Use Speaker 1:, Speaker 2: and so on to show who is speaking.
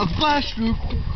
Speaker 1: la vache, le con.